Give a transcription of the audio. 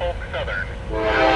Norfolk Southern.